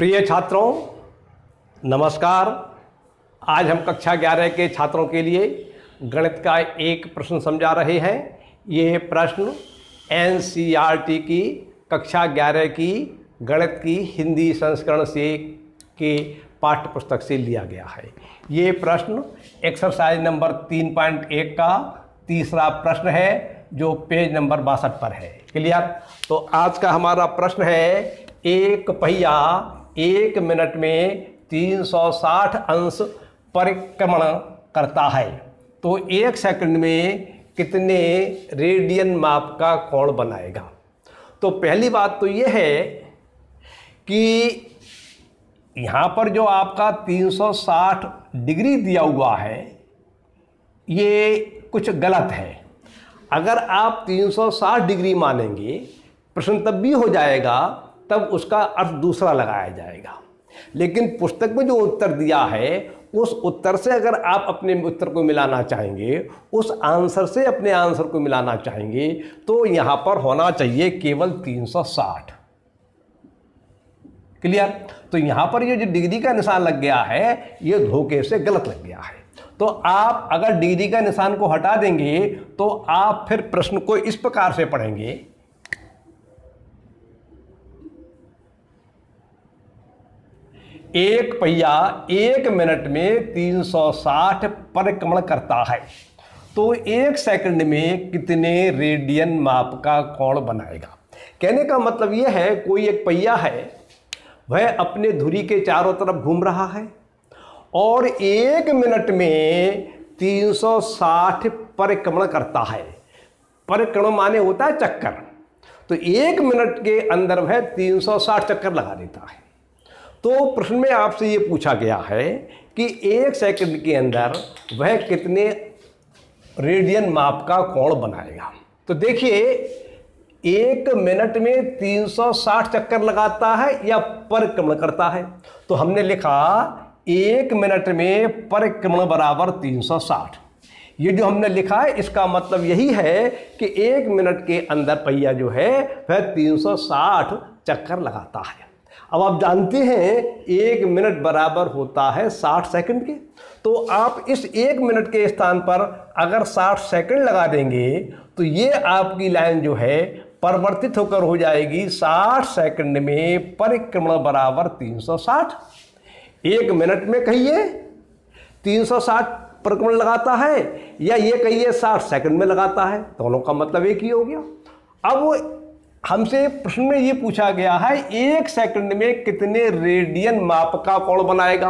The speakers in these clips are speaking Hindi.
प्रिय छात्रों, नमस्कार। आज हम कक्षा ग्यारह के छात्रों के लिए गणित का एक प्रश्न समझा रहे हैं। ये प्रश्न एन की कक्षा ग्यारह की गणित की हिंदी संस्करण से के पाठ्य पुस्तक से लिया गया है। ये प्रश्न एक्सरसाइज नंबर तीन पॉइंट एक का तीसरा प्रश्न है, जो पेज नंबर बासठ पर है। क्लियर? तो आज का हमारा प्रश्न है, एक पहिया एक मिनट में 360 अंश परिक्रमण करता है। तो एक सेकंड में कितने रेडियन माप का कोण बनाएगा? तो पहली बात तो यह है कि यहाँ पर जो आपका 360 डिग्री दिया हुआ है, ये कुछ गलत है। अगर आप 360 डिग्री मानेंगे, प्रश्न तब भी हो जाएगा तब उसका अर्थ दूसरा लगाया जाएगा। लेकिन पुस्तक में जो उत्तर दिया है, उस उत्तर से अगर आप अपने उत्तर को मिलाना चाहेंगे, उस आंसर से अपने आंसर को मिलाना चाहेंगे तो यहाँ पर होना चाहिए केवल 360 क्लियर? तो यहाँ पर ये जो डिग्री का निशान लग गया है, ये धोखे से गलत लग गया है। तो आप अगर डिग्री का निशान को हटा देंगे तो आप फिर प्रश्न को इस प्रकार से पढ़ेंगे एक पहिया एक मिनट में 360 परिक्रमण करता है। तो एक सेकंड में कितने रेडियन माप का कोण बनाएगा? कहने का मतलब यह है, कोई एक पहिया है, वह अपने धुरी के चारों तरफ़ घूम रहा है और एक मिनट में 360 परिक्रमण करता है। परिक्रमण माने होता है चक्कर। तो एक मिनट के अंदर वह 360 चक्कर लगा देता है। तो प्रश्न में आपसे ये पूछा गया है कि एक सेकंड के अंदर वह कितने रेडियन माप का कोण बनाएगा? तो देखिए, एक मिनट में 360 चक्कर लगाता है या परिक्रमण करता है? तो हमने लिखा, एक मिनट में परिक्रमण बराबर 360 ये जो हमने लिखा है, इसका मतलब यही है कि एक मिनट के अंदर पहिया जो है, वह 360 चक्कर लगाता है। अब आप जानते हैं, एक मिनट बराबर होता है 60 सेकंड के। तो आप इस एक मिनट के स्थान पर अगर 60 सेकंड लगा देंगे तो ये आपकी लाइन जो है, परिवर्तित होकर हो जाएगी 60 सेकंड में परिक्रमण बराबर 360 एक मिनट में कहिए 360 परिक्रमण लगाता है या ये कहिए 60 सेकंड में लगाता है? दोनों का मतलब एक ही हो गया। अब हमसे प्रश्न में ये पूछा गया है, एक सेकंड में कितने रेडियन माप का कोण बनाएगा?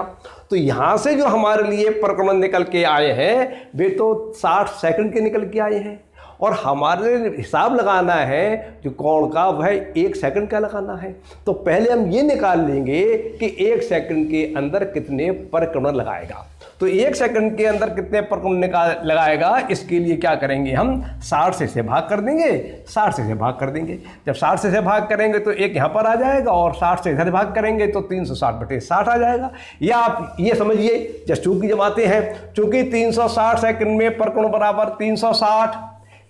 तो यहाँ से जो हमारे लिए प्रक्रमण निकल के आए हैं, वे तो 60 सेकंड के निकल के आए हैं। और हमारे हिसाब लगाना है, जो कोण का वह एक सेकंड का लगाना है। तो पहले हम ये निकाल लेंगे कि एक सेकंड के अंदर कितने परिक्रमण लगाएगा। तो एक सेकंड के अंदर कितने परिक्रमण निकाल लगाएगा? इसके लिए क्या करेंगे हम? साठ से से भाग कर देंगे साठ से से भाग कर देंगे। जब साठ से से भाग करेंगे तो एक यहाँ पर आ जाएगा और साठ से इधर भाग करेंगे तो तीन सौ साठ बटे साठ आ जाएगा। या आप ये समझिए जब चूँकि जब आते हैं, चूँकि तीन सौ साठ सेकंड में परिक्रमण बराबर तीन सौ साठ,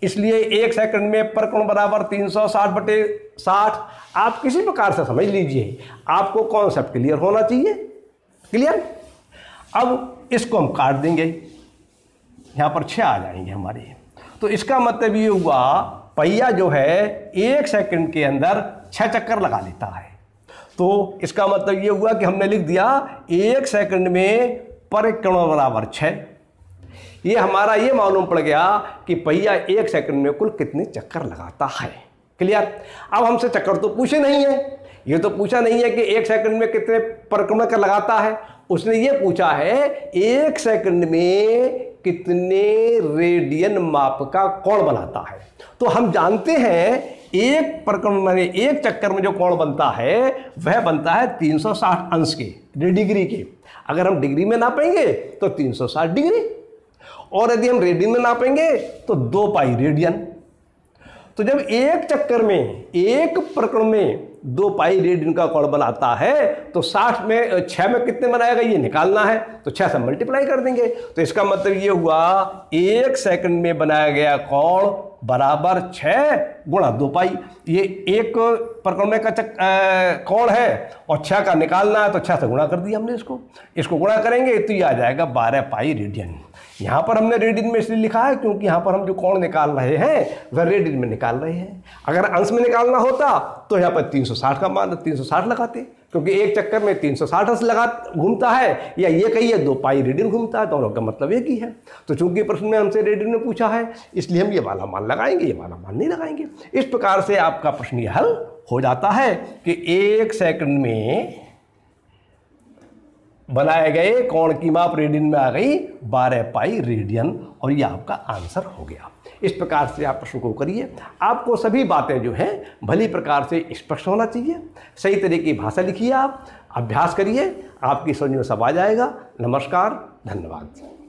इसलिए एक सेकंड में परिक्रमण बराबर 360 बटे 60 आप किसी प्रकार से समझ लीजिए, आपको कॉन्सेप्ट क्लियर होना चाहिए। क्लियर अब इसको हम काट देंगे। यहाँ पर छः आ जाएँगे हमारे। तो इसका मतलब ये हुआ, पहिया जो है, एक सेकंड के अंदर छः चक्कर लगा लेता है। तो इसका मतलब ये हुआ कि हमने लिख दिया, एक सेकंड में परिक्रमण बराबर छः ये हमारा, ये मालूम पड़ गया कि पहिया एक सेकंड में कुल कितने चक्कर लगाता है। क्लियर? अब हमसे चक्कर तो पूछे नहीं है। ये तो पूछा नहीं है कि एक सेकंड में कितने परिक्रमण कर लगाता है। उसने ये पूछा है, एक सेकंड में कितने रेडियन माप का कोण बनाता है? तो हम जानते हैं, एक परिक्रमण में, एक चक्कर में जो कोण बनता है, वह बनता है 360 अंश के, डिग्री के। अगर हम डिग्री में नापेंगे तो 360 डिग्री। और यदि हम रेडियन में नापेंगे तो दो पाई रेडियन तो जब एक चक्कर में, एक प्रकरण में दो पाई रेडियन का कोण बनाता है तो साठ में छः में कितने बनाएगा ये निकालना है तो छः से मल्टीप्लाई कर देंगे। तो इसका मतलब ये हुआ, एक सेकंड में बनाया गया कोण बराबर छः गुणा दो पाई। ये एक प्रकरण का कोण है, और छः का निकालना है तो छः से गुणा कर दिया हमने इसको। इसको गुणा करेंगे तो ये आ जाएगा बारह पाई रेडियन यहाँ पर हमने रेडियन में इसलिए लिखा है क्योंकि यहाँ पर हम जो कोण निकाल रहे हैं, वह रेडियन में निकाल रहे हैं। अगर अंश में निकालना होता तो यहाँ पर 360 का मान 360 लगाते। क्योंकि एक चक्कर में 360 अंश लगा, घूमता है, या ये कहिए, दो पाई रेडियन घूमता है, दोनों का मतलब एक ही है। तो चूँकि प्रश्न में हमसे रेडियन में पूछा है, इसलिए हम ये वाला मान लगाएँगे, ये वाला मान नहीं लगाएँगे। इस प्रकार से आपका प्रश्न हल हो जाता है कि एक सेकंड में बनाए गए कोण की माप रेडियन में आ गई? बारह पाई रेडियन। और ये आपका आंसर हो गया। इस प्रकार से आप प्रश्न को करिए। आपको सभी बातें जो हैं, भली प्रकार से स्पष्ट होना चाहिए। सही तरीके की भाषा लिखिए आप। अभ्यास करिए। आपकी समझ में सब आ जाएगा। नमस्कार। धन्यवाद।